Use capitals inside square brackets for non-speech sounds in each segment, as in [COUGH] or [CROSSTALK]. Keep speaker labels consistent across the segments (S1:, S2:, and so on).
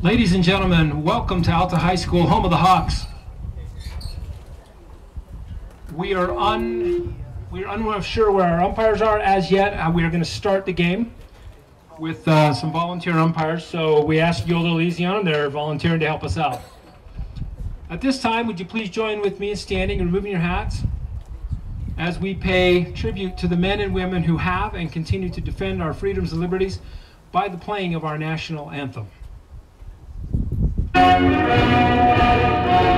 S1: Ladies and gentlemen, welcome to Alta High School, home of the Hawks. We are un, we are unsure where our umpires are as yet. Uh, we are going to start the game with uh, some volunteer umpires. So we asked you a little easy on them. They're volunteering to help us out. At this time, would you please join with me in standing and removing your hats as we pay tribute to the men and women who have and continue to defend our freedoms and liberties by the playing of our national anthem. Let's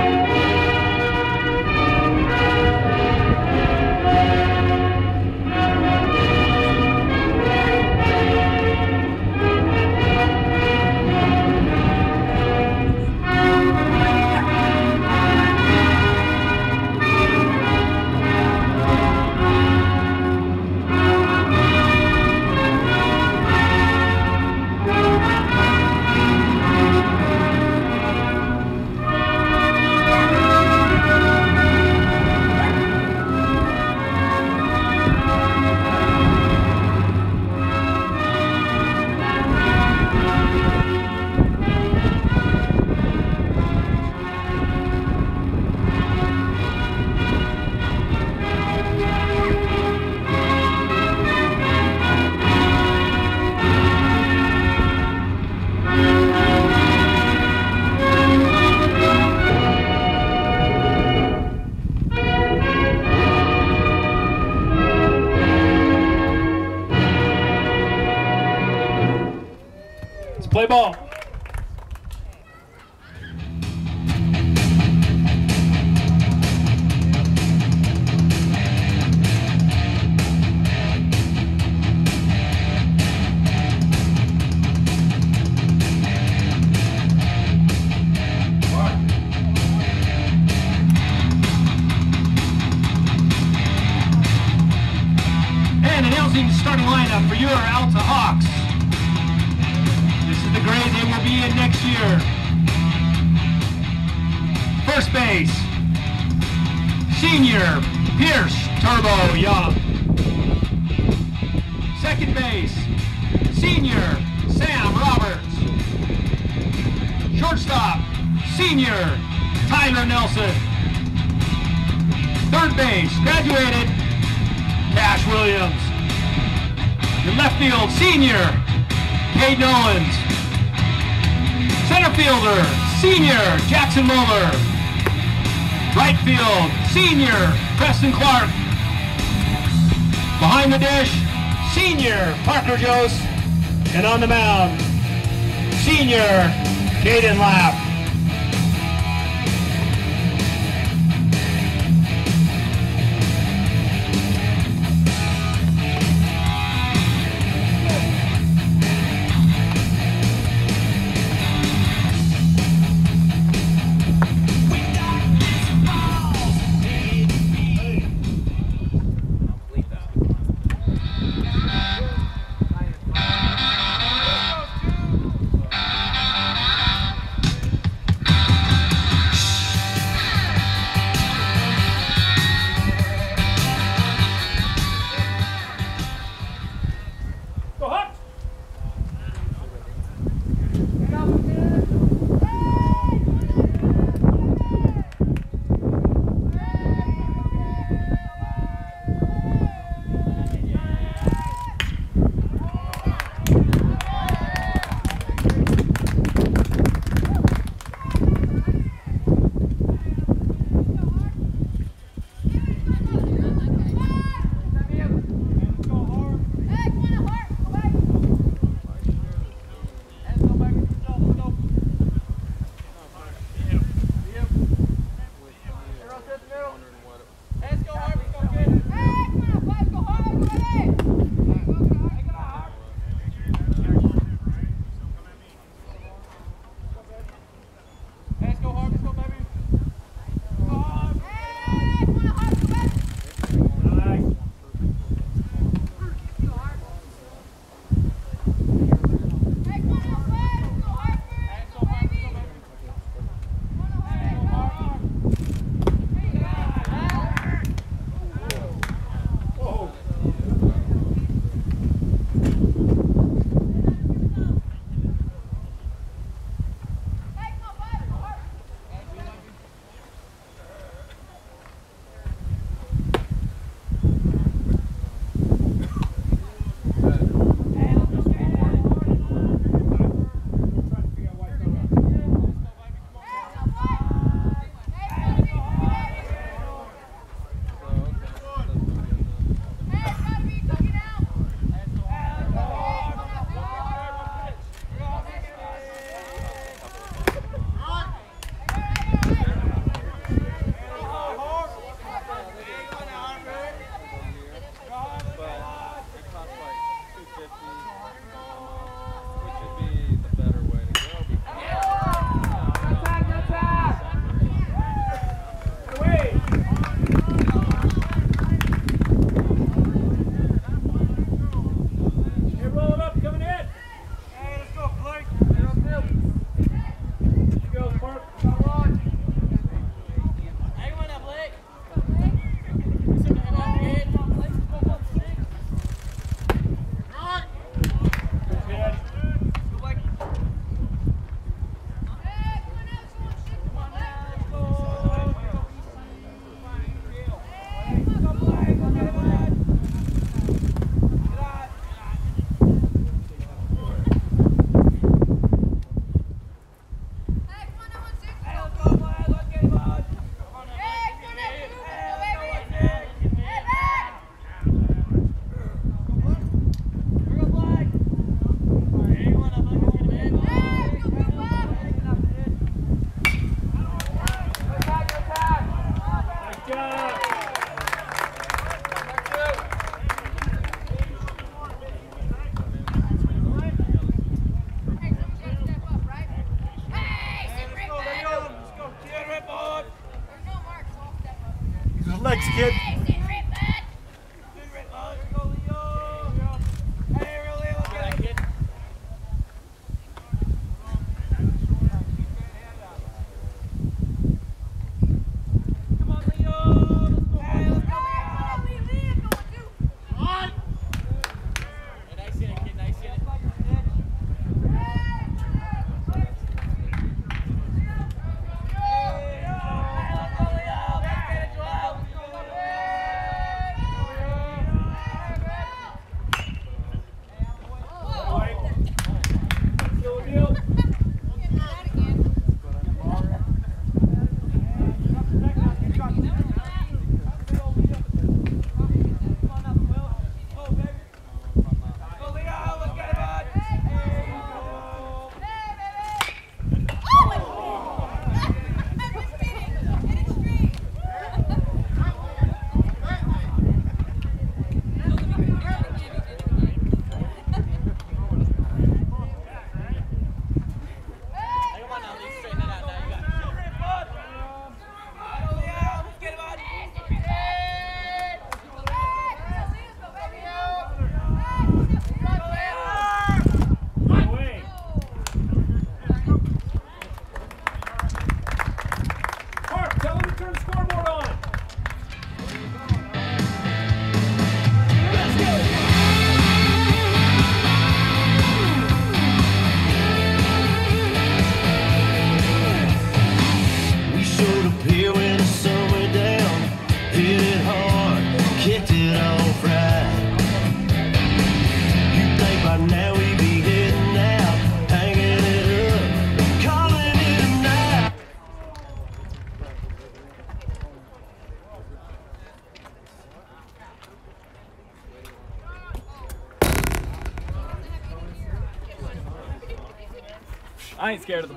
S1: I ain't scared of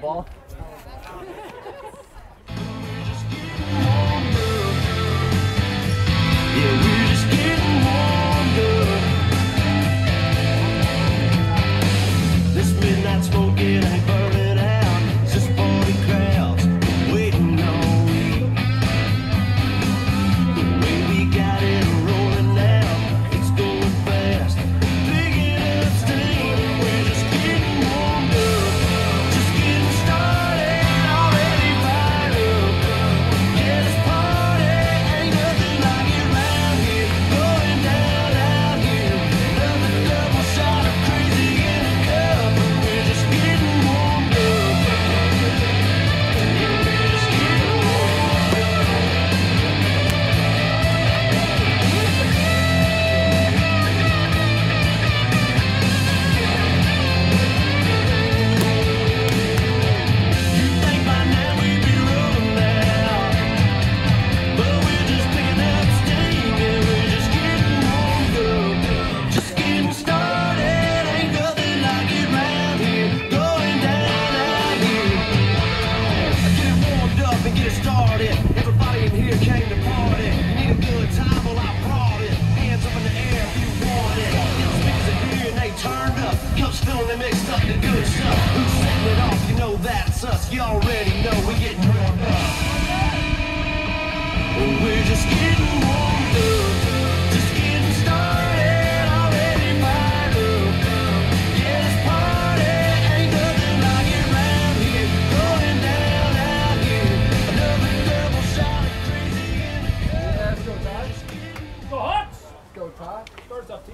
S2: First up,
S3: T.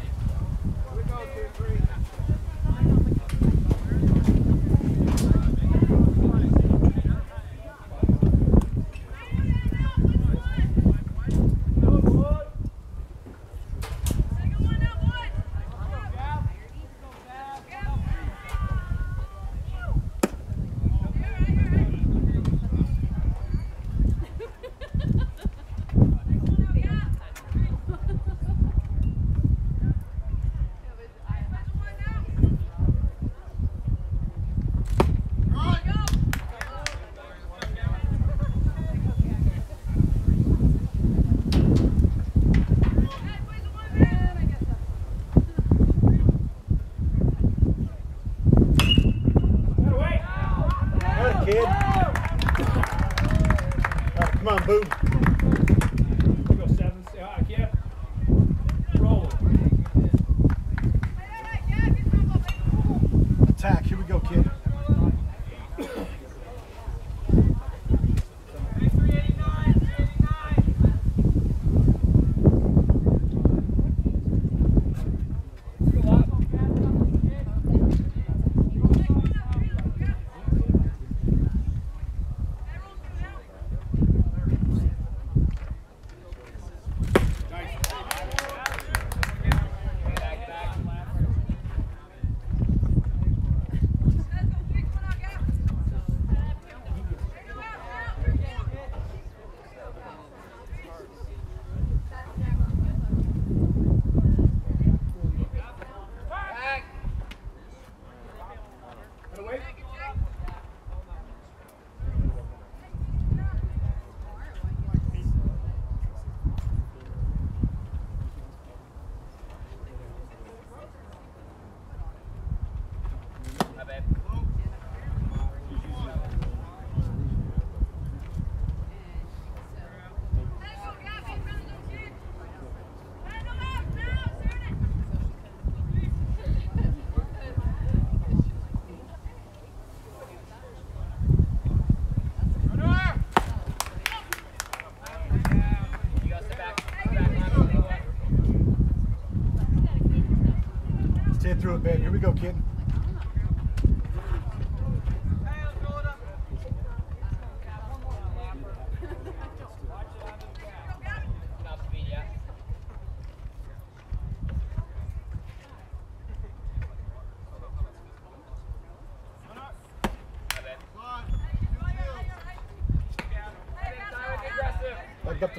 S4: Here we go, two, three.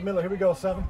S4: Miller. Here we go, seven.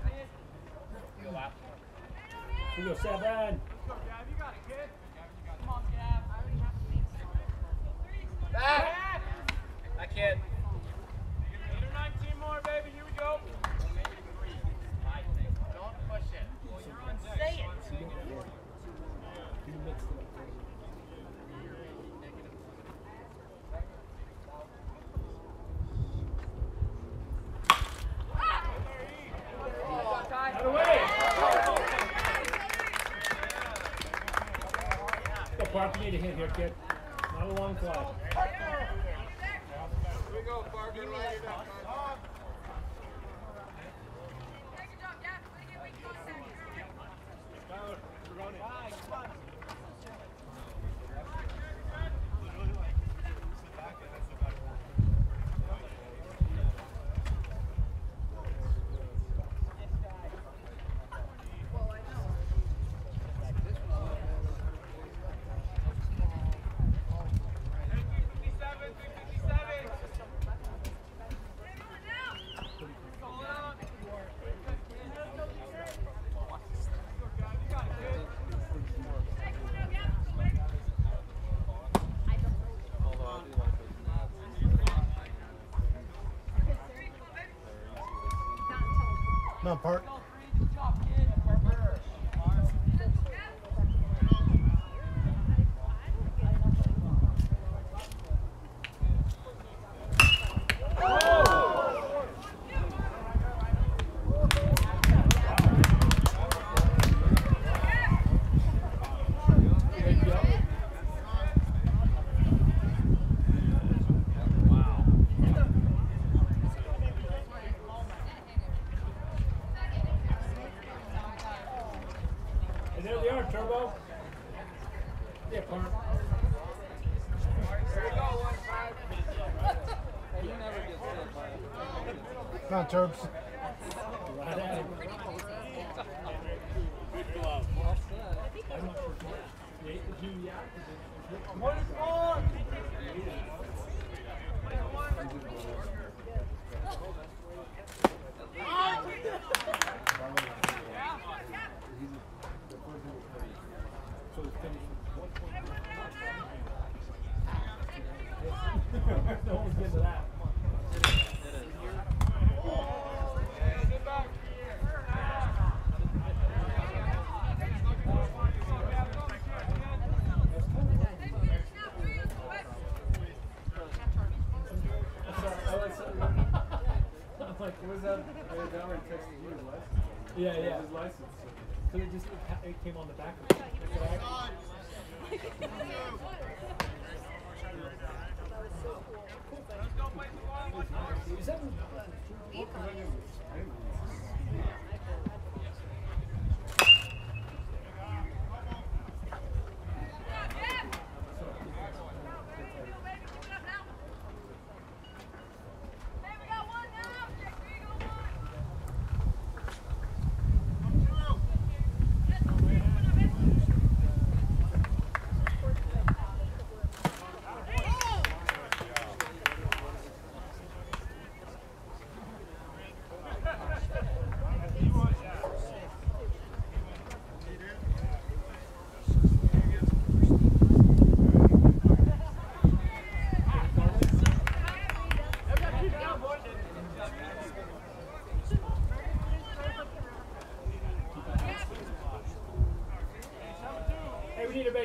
S1: Come on, Park. on.
S5: Yeah, yeah.
S6: His license.
S5: Because it just it, it came on the back of it.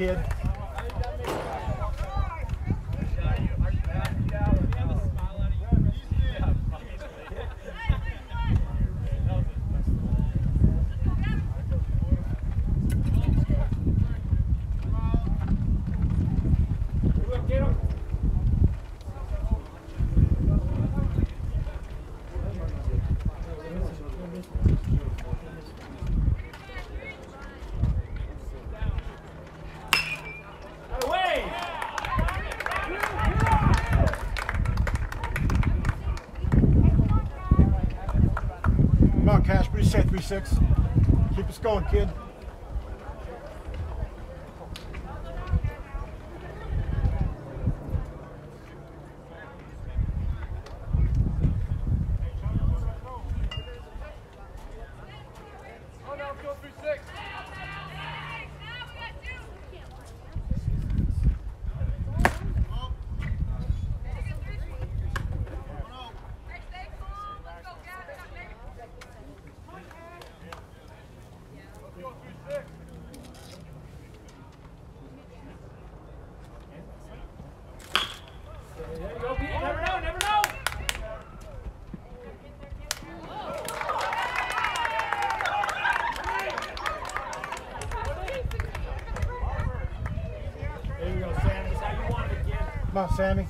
S4: kid.
S1: Away!
S4: Come on, Cash. What do you say? Three six. Keep us going, kid.
S7: Oh no, go three six.
S1: There you go, Pete. Never know, never know. There you go, Sam. That's how you want it, kid.
S4: Come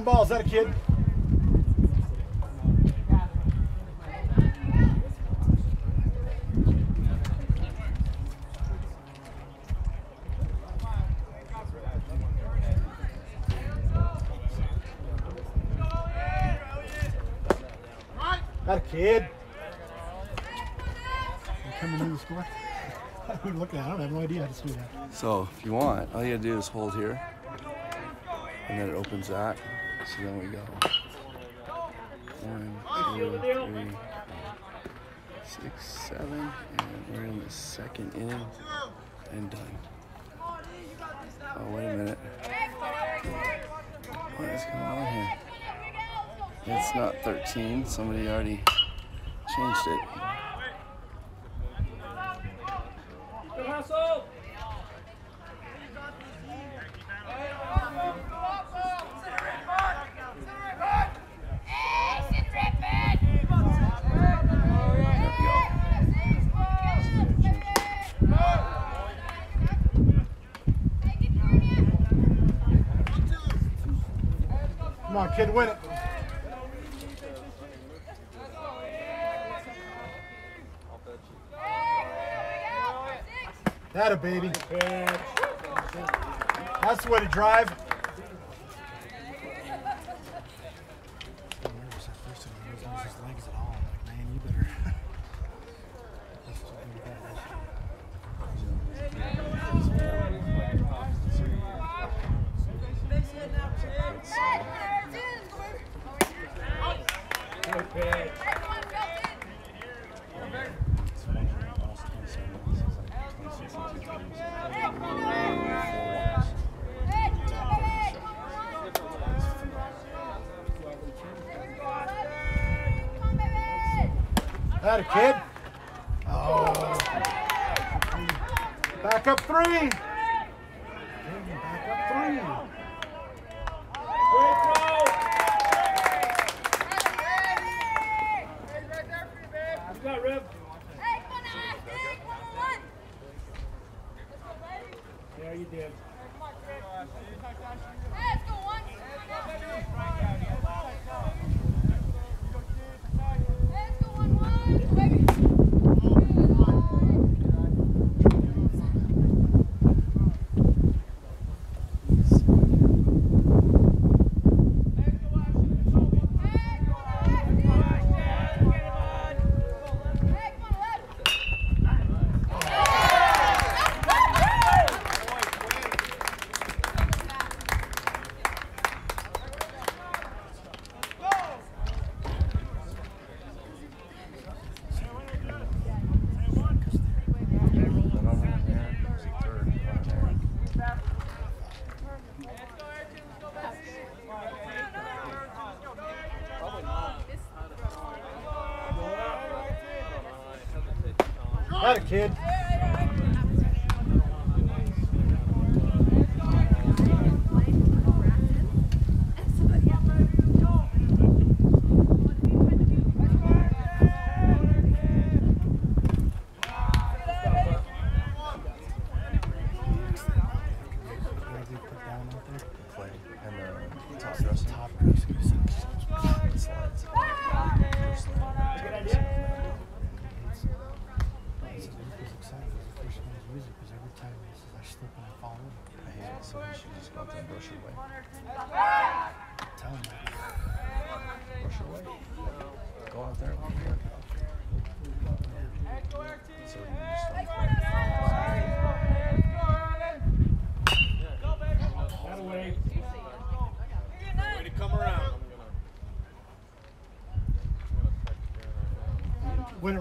S4: ground balls. Is that a kid? That a kid? You coming in the score? [LAUGHS] Who looking at? I don't have no idea how to do that.
S1: So if you want, all you gotta do is hold here, and then it opens that. So then we go one, two, three, six, seven, and we're in the second inning and done. Oh wait a minute, what is going on here? It's not 13. Somebody already changed it.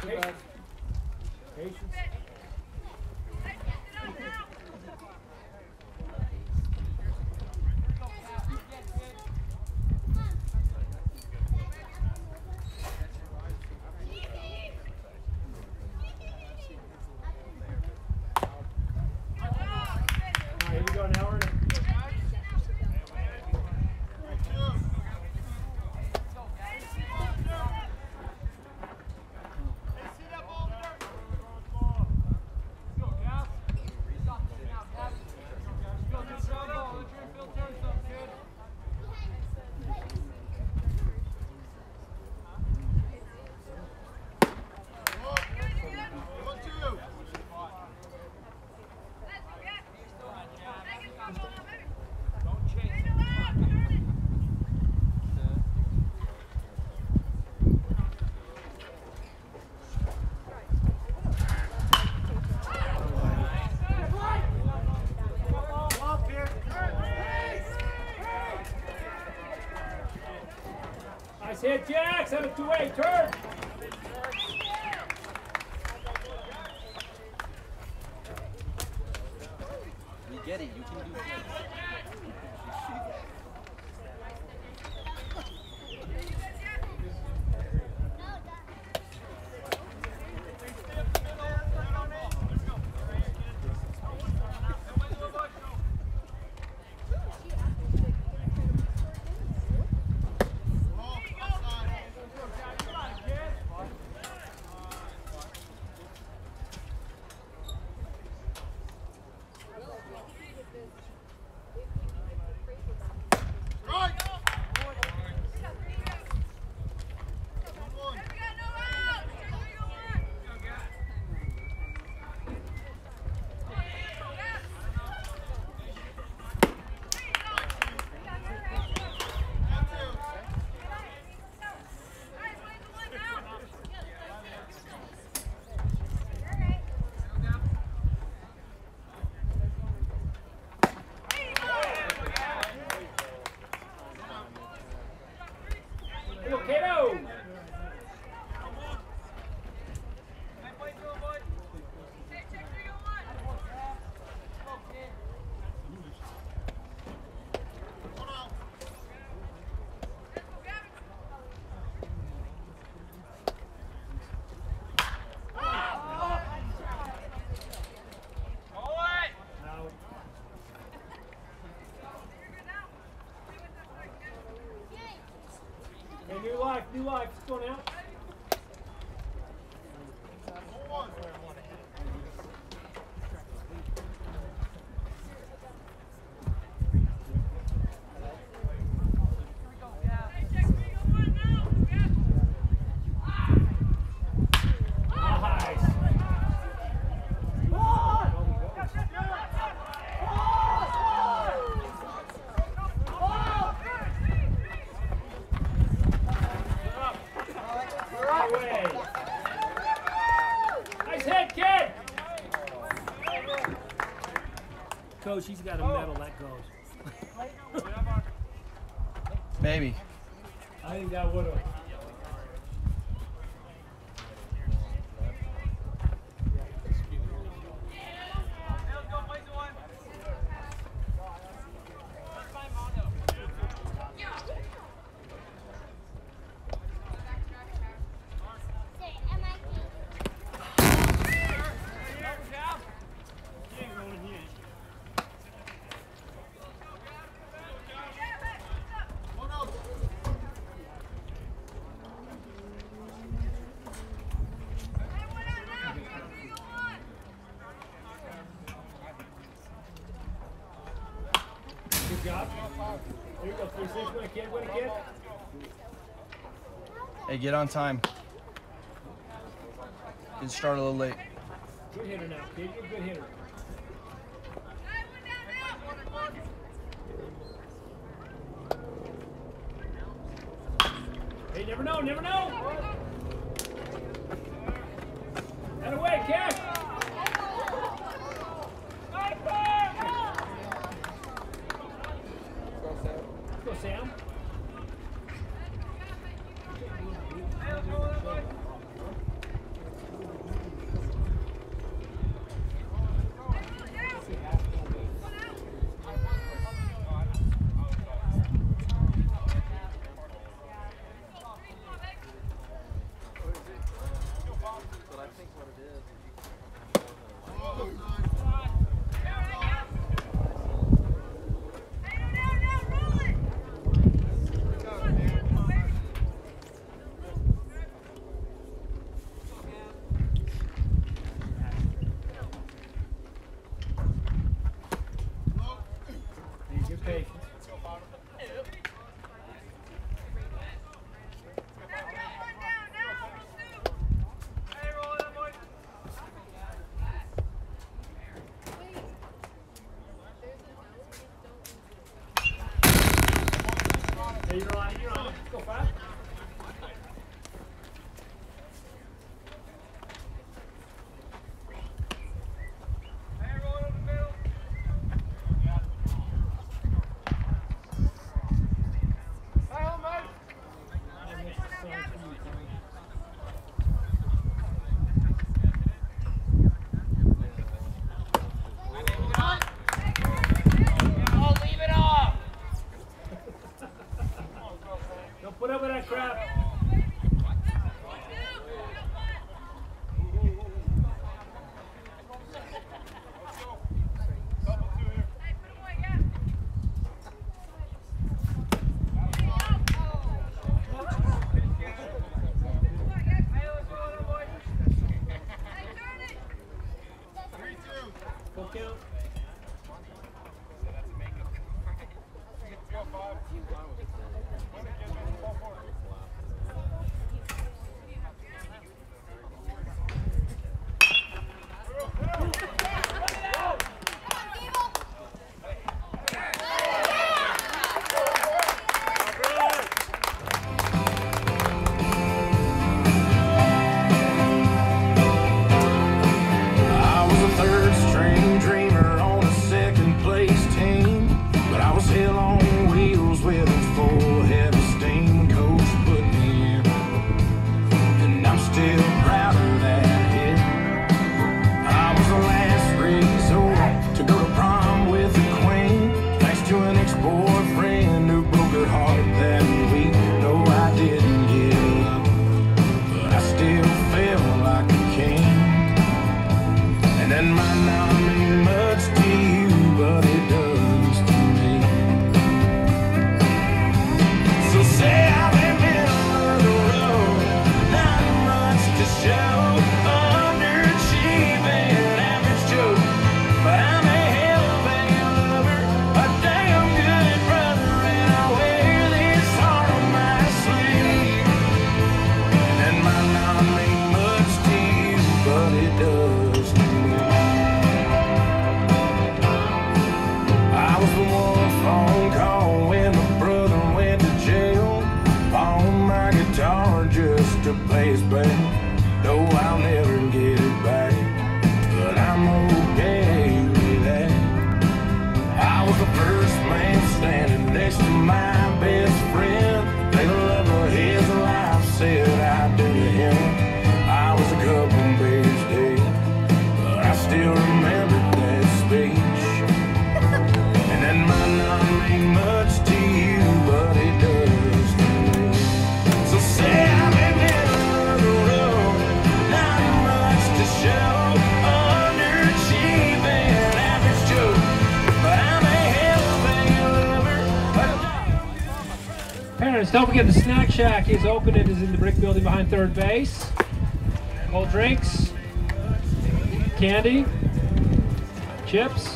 S1: Patience. All right, here we go now. We're gonna- Nice hit, Jax. A two-way turn.
S8: You get it. You can do it.
S1: Go, Kato. Out. Okay, new life, new life. Going out. Nice. Away. Nice hit, kid. Coach, he's got a oh. medal. That goes.
S8: Maybe.
S1: I think that would have.
S8: Hey, get on time. Didn't start a little late.
S5: Good hitter now, kid. You're a good hitter.
S9: of the
S5: Snack Shack is open. It is in the brick building behind third base. Cold drinks, candy, chips,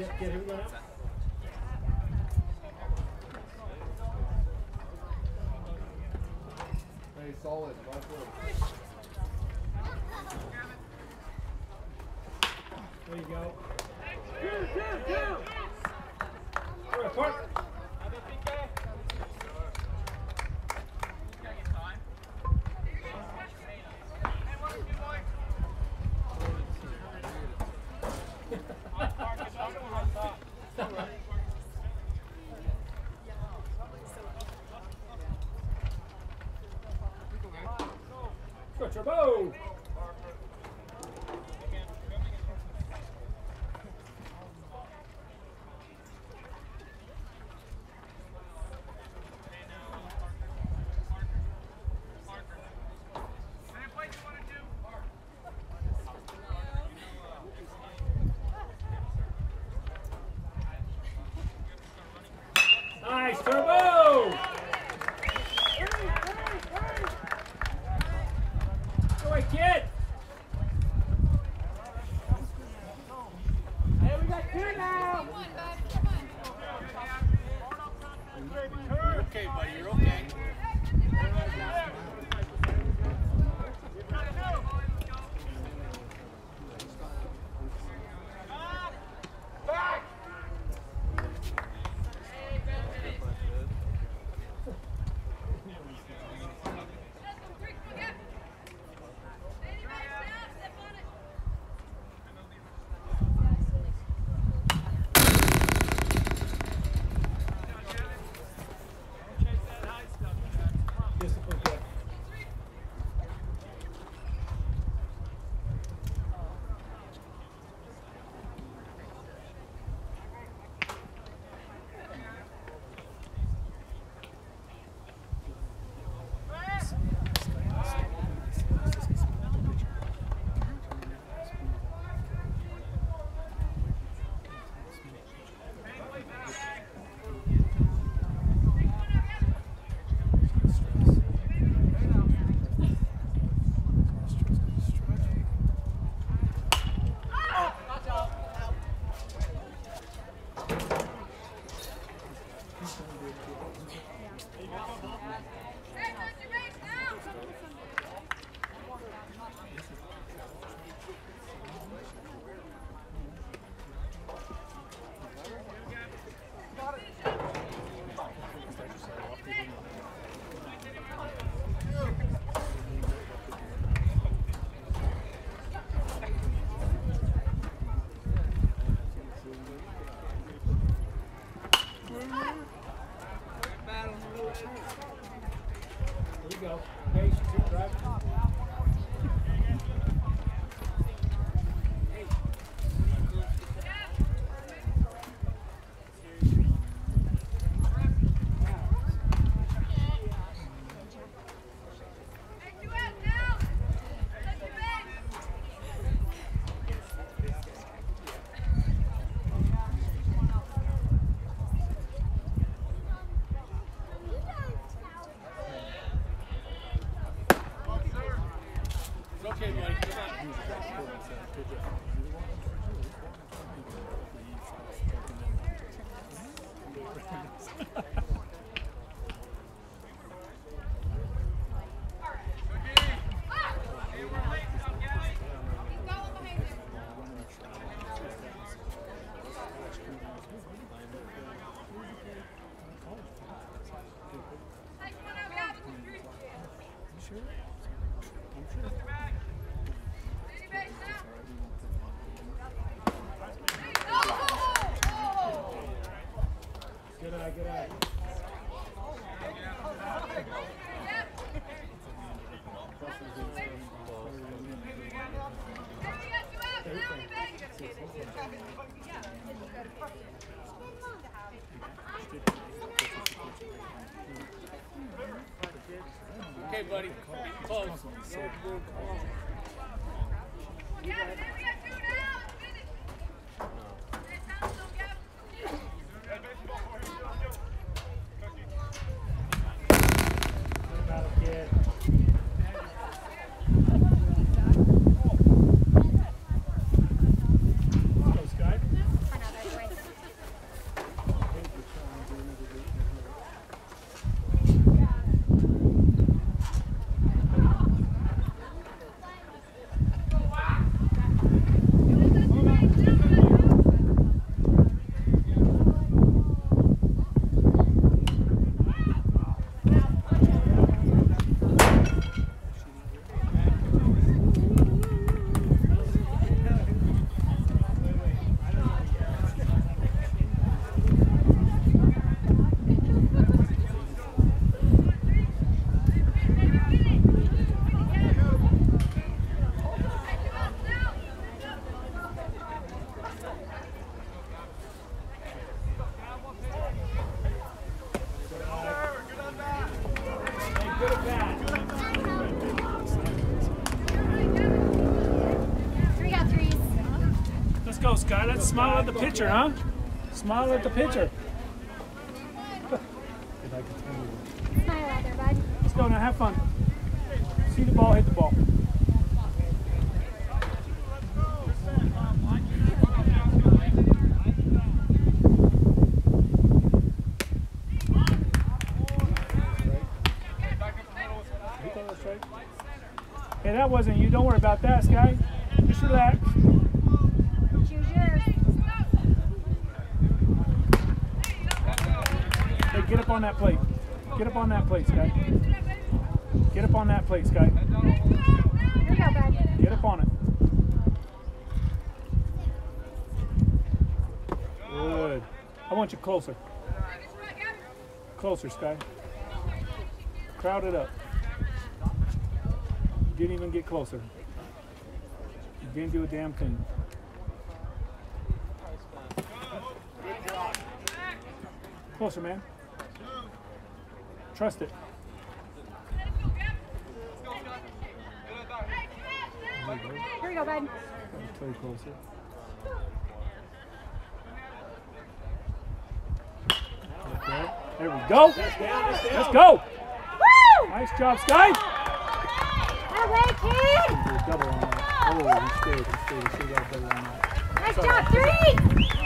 S1: Get, get who going up? Turbo!
S6: everybody come, come. Smile at the pitcher, huh? Smile at the pitcher.
S10: Smile out there, bud.
S6: Let's go now. Have fun. See the ball, hit the ball. Hey, that wasn't you. Don't worry about that, Sky. Just relax.
S10: Choose yours.
S6: Hey, get up on that plate. Get up on that plate, Sky. Get up on that plate, Sky.
S10: Here we go, bud.
S6: Get up on it. Good. I want you closer. Closer, Sky. Crowd it up. You didn't even get closer. You didn't do a damn thing. Closer, man. Trust it.
S10: Here we go, bud.
S6: Play closer. Okay. There we go. Let's go.
S10: Woo!
S6: Nice job, Sky.
S10: That way, kid.
S6: Double on that. Oh, he stayed. He stayed. He stayed that double on that.
S10: Nice job, three.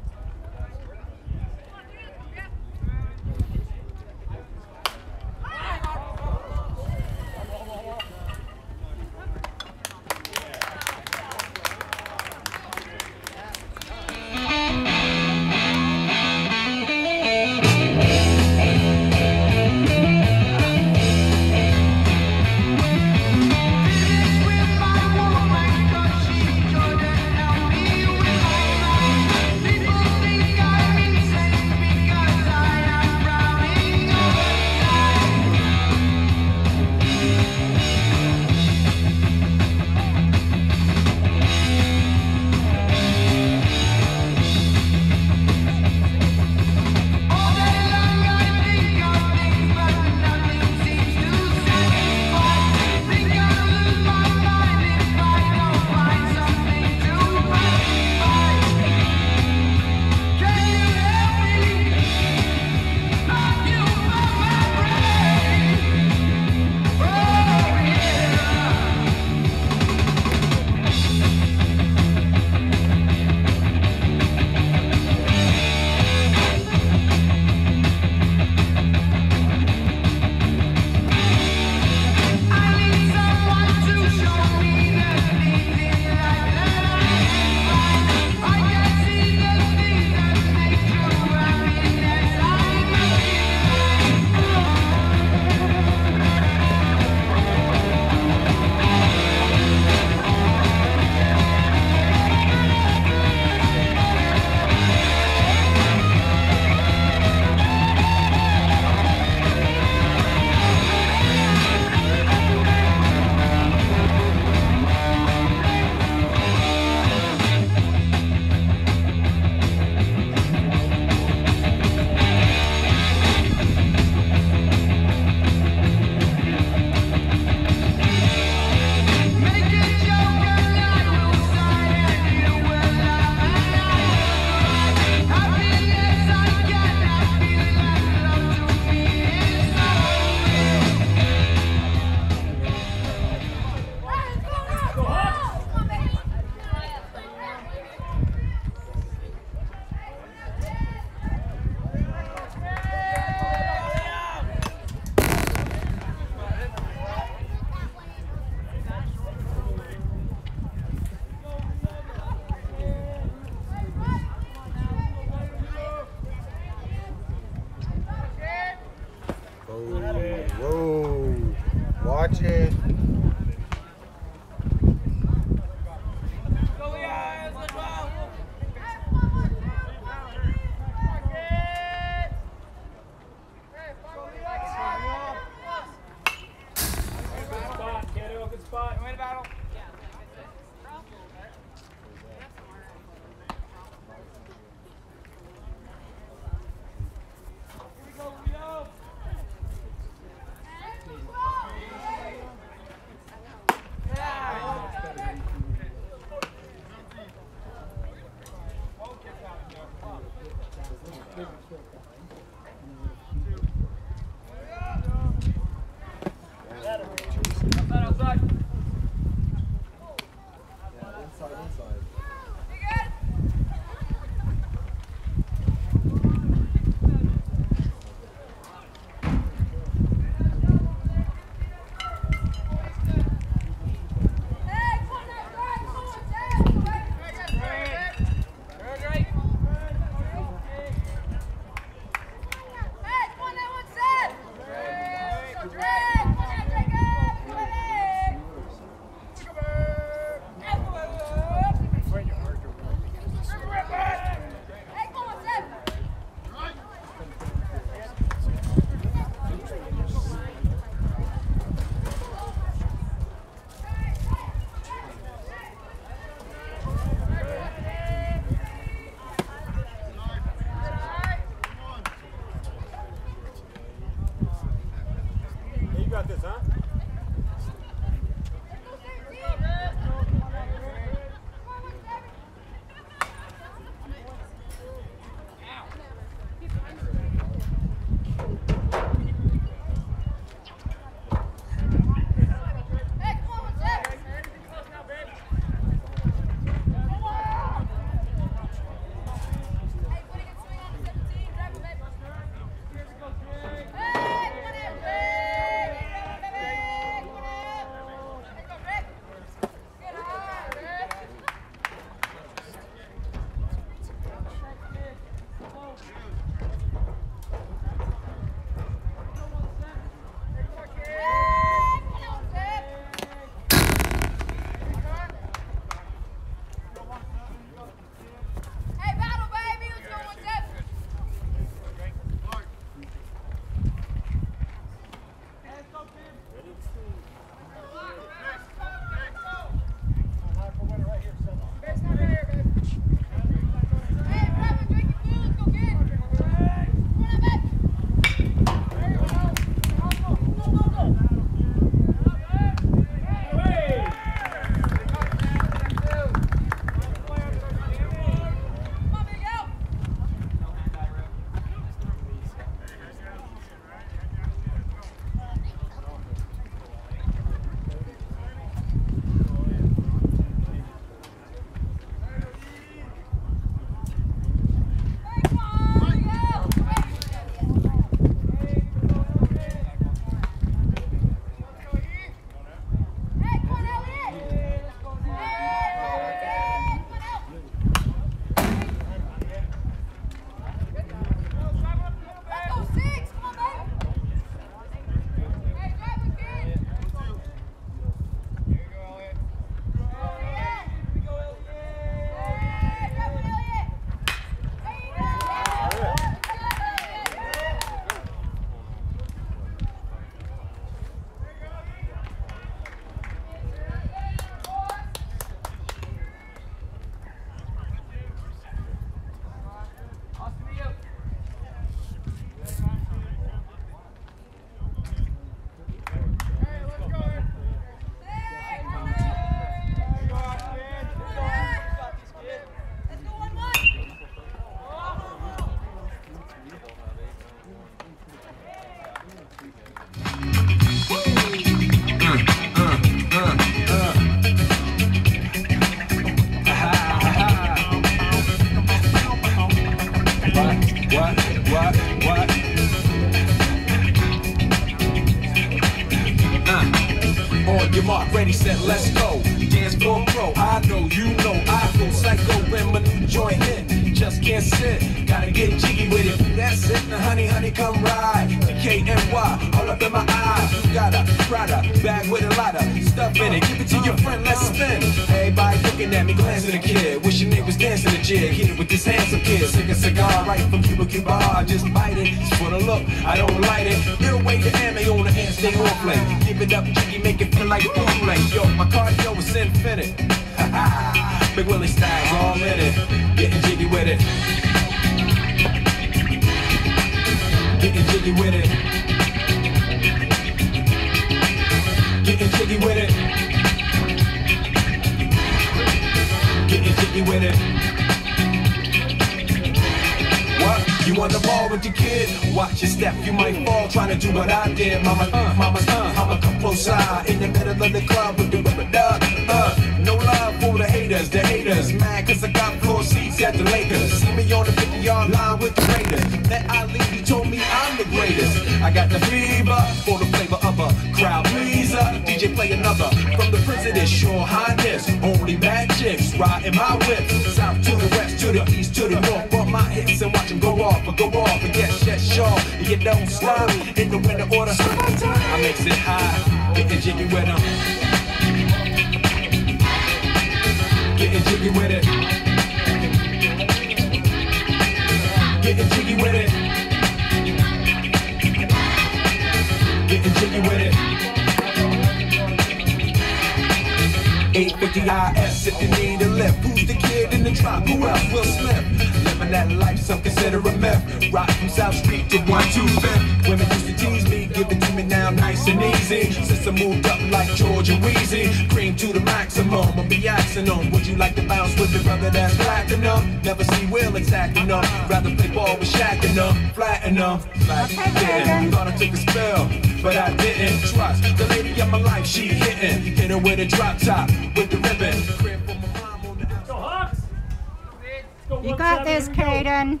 S5: You
S4: got this,
S1: Caden.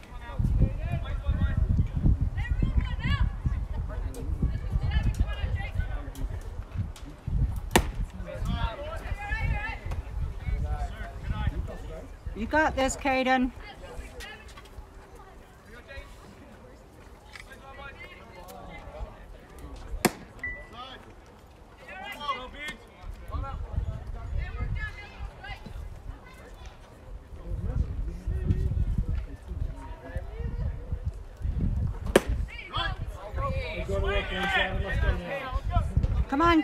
S1: You got this, Caden.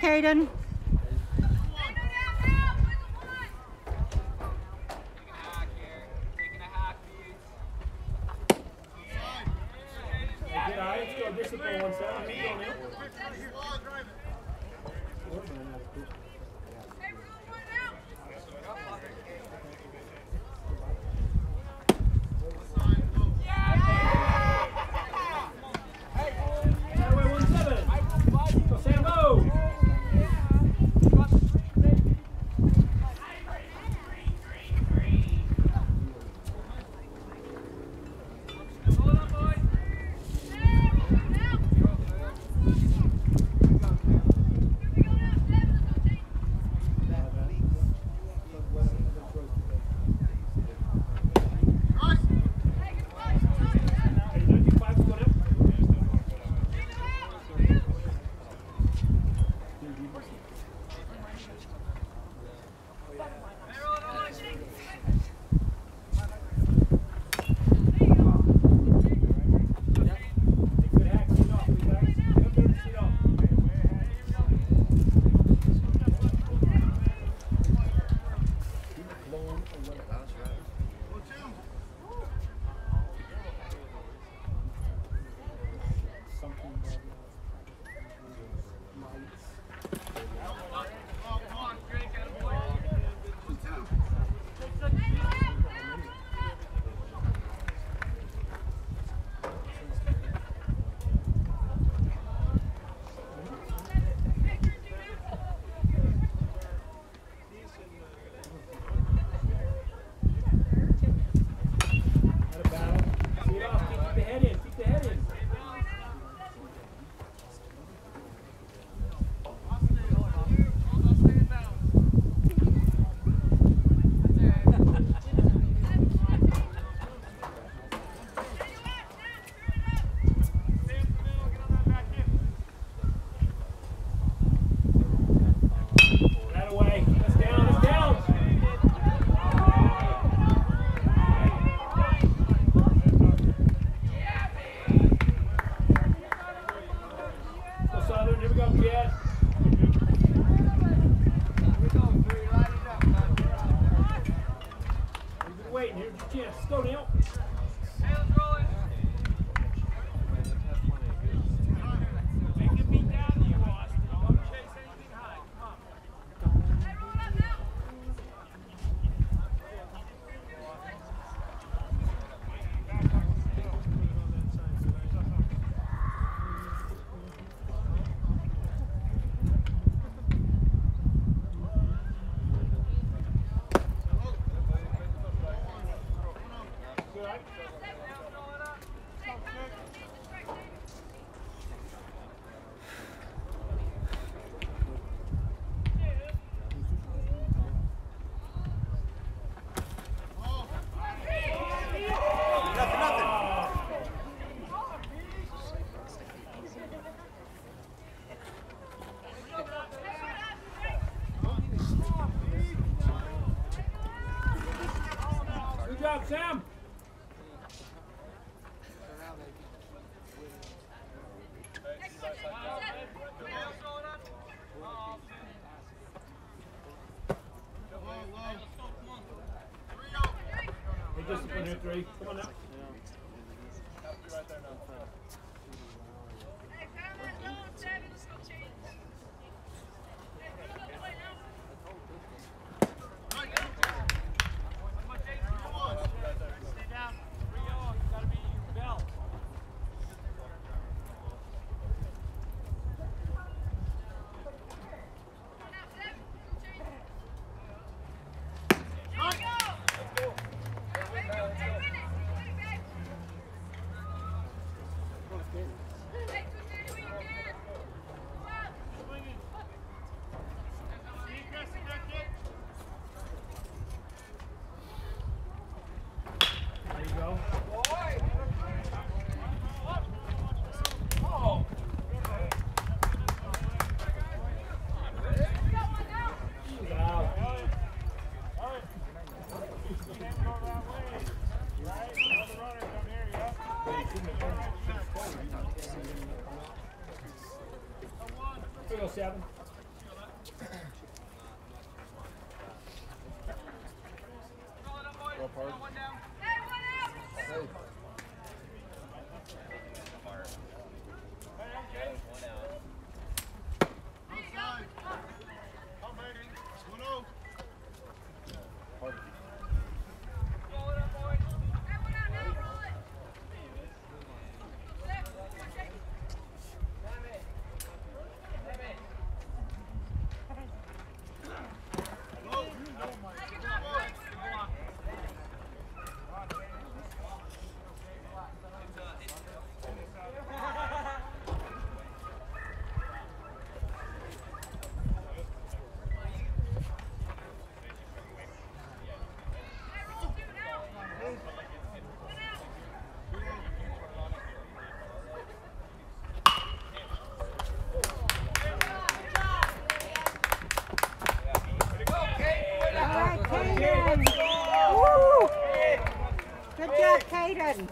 S1: Caden.
S10: Good job, Sam. Hey, discipline here, three. Come on now.
S1: Caden.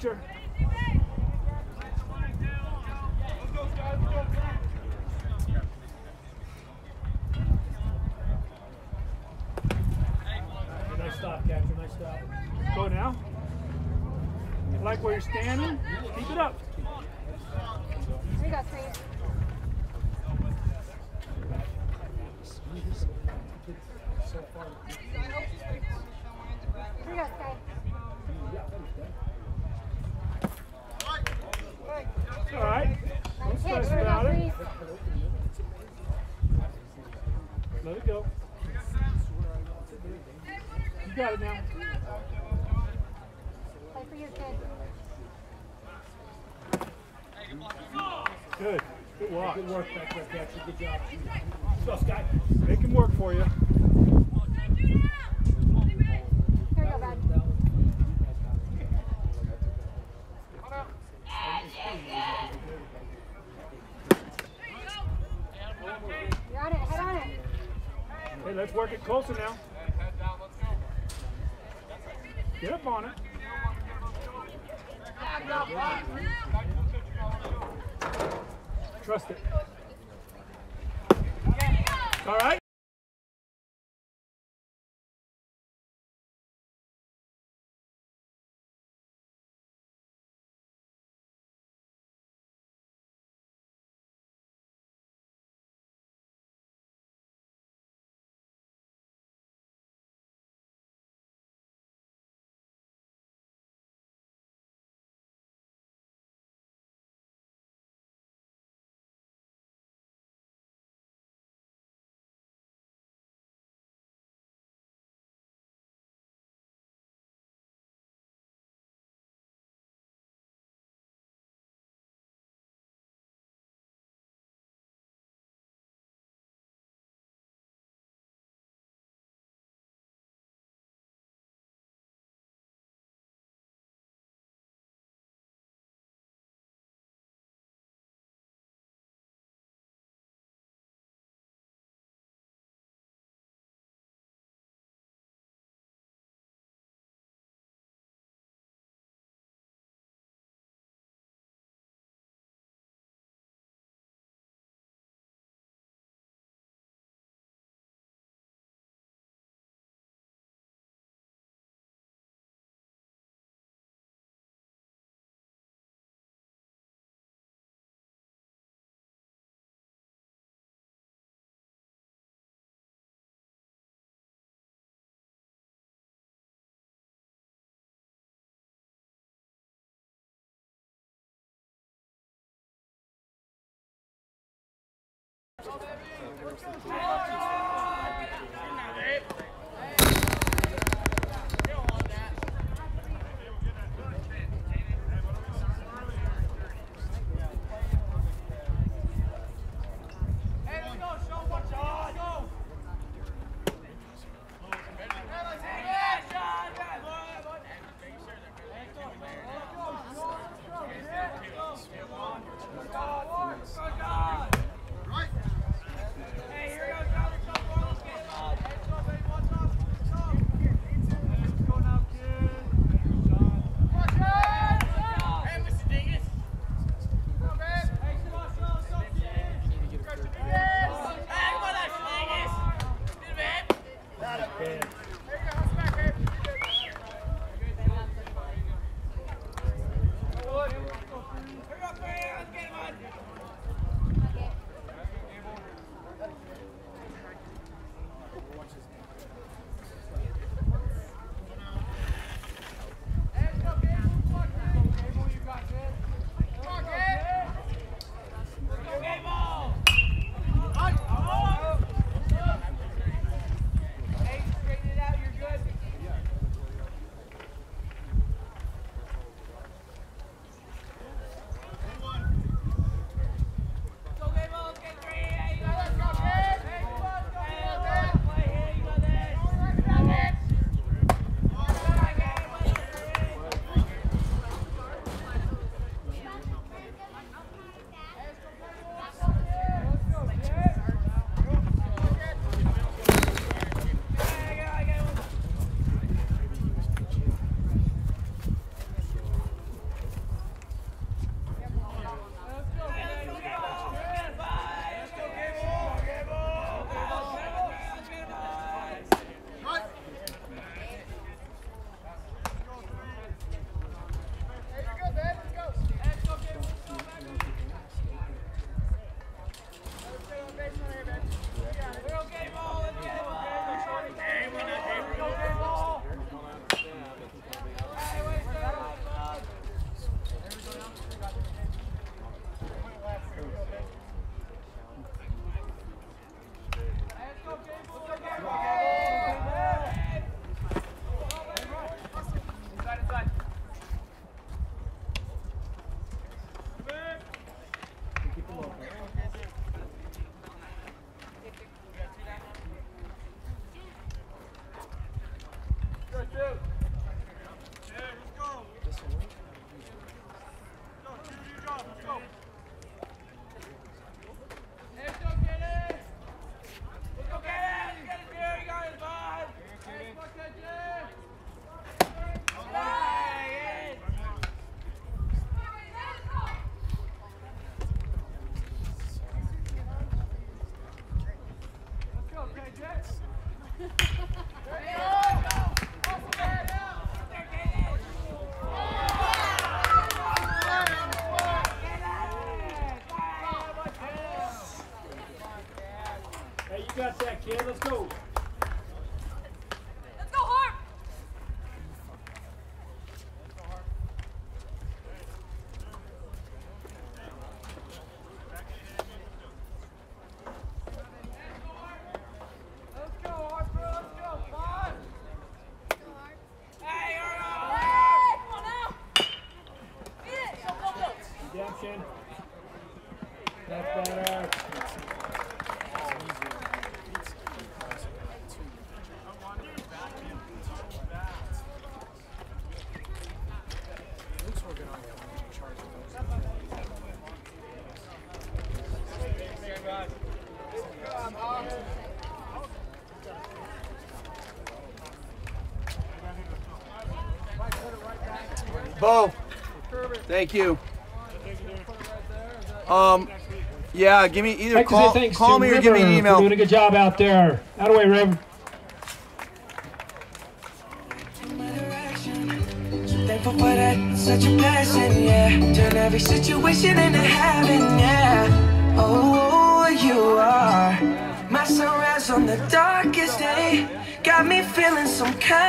S6: future. nice about it. Let it go. You got it now.
S10: Play for your kid.
S6: Good. Good work. Good work back there, Good job. Make him work for you. Closer now.
S9: Oh, baby.
S11: Oh, baby. Oh, baby. Kid. Let's go.
S12: Bo. Thank you. Um, yeah, give me either call, call me or give me an email.
S11: doing a good job out there. Out of the way, Riv.